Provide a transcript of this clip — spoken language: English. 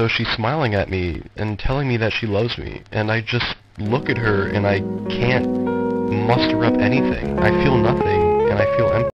so she's smiling at me and telling me that she loves me, and I just look at her and I can't muster up anything. I feel nothing, and I feel.